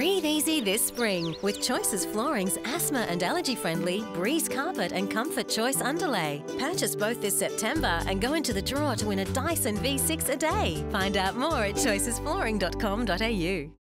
Breathe easy this spring with Choices Flooring's asthma and allergy friendly Brease Carpet and Comfort Choice Underlay. Purchase both this September and go into the draw to win a Dyson V6 a day. Find out more at choicesflooring.com.au.